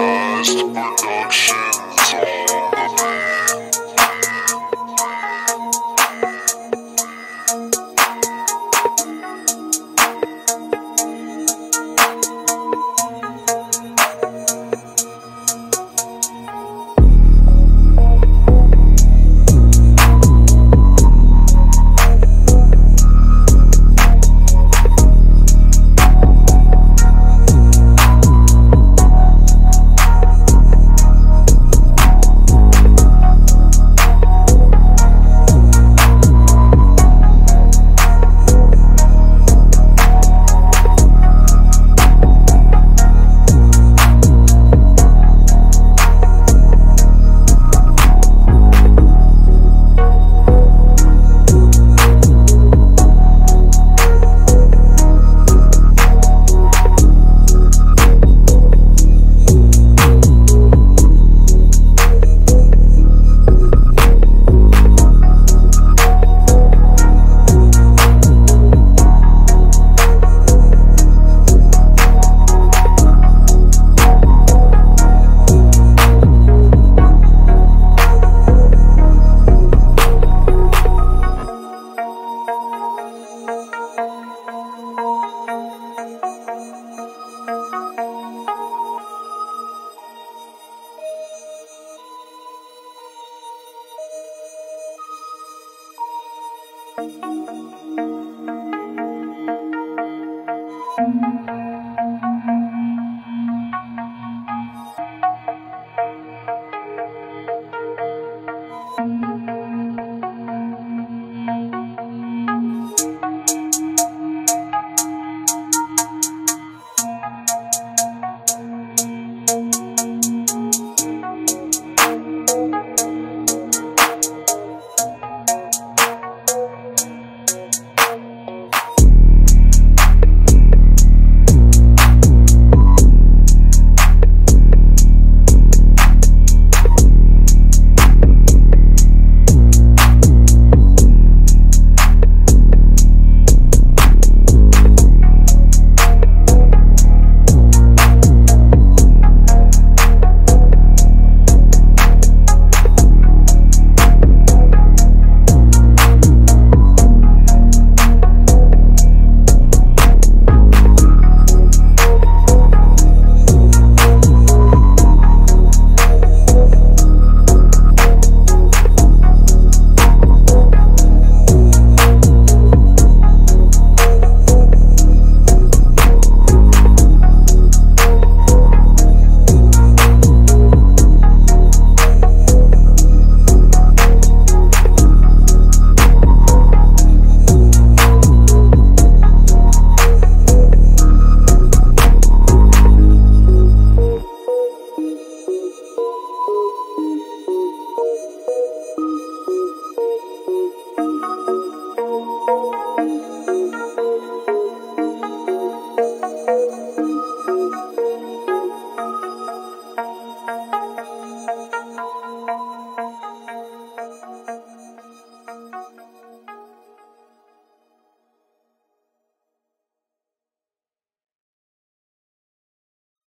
Podcast Production.